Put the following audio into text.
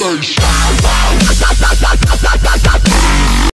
Nation.